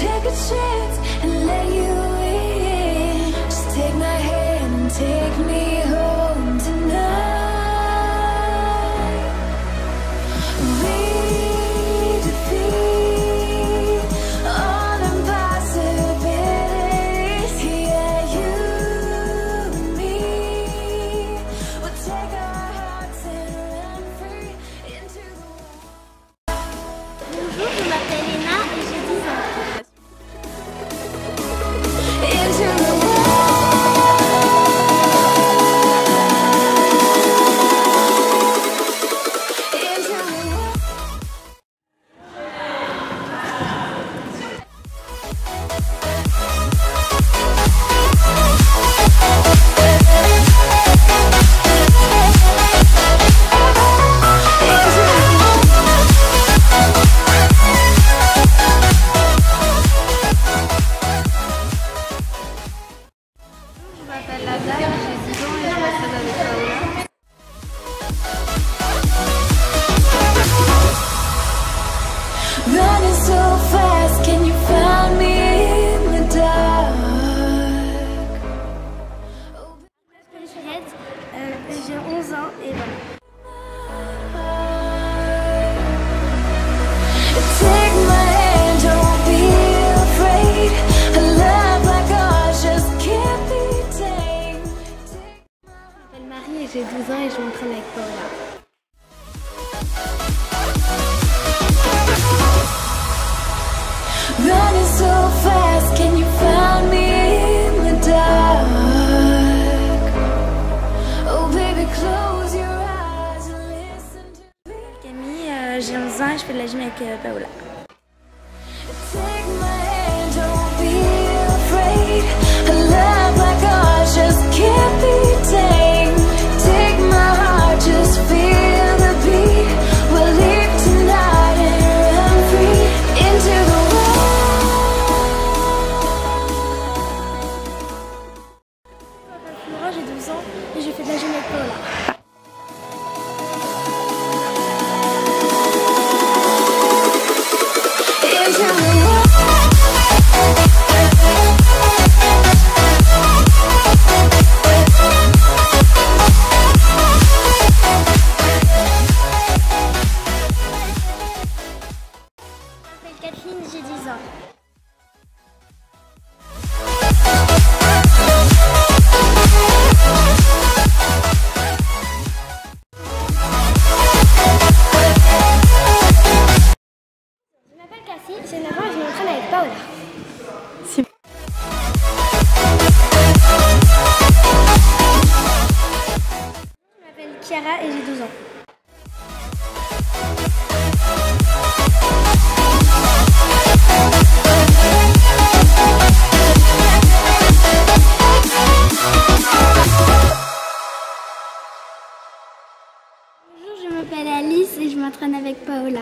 take a chance and let you in. Just take my hand and take me et j'ai 12 ans et je m'entraîne avec Paola. Running so fast, can you find me in the dark? Oh, baby, close your eyes and listen to me. Camille, euh, j'ai 11 ans et je fais de la gym avec euh, Paola. J'ai 12 ans et je fais de la gym avec Chiara et j'ai 12 ans. Bonjour, je m'appelle Alice et je m'entraîne avec Paola.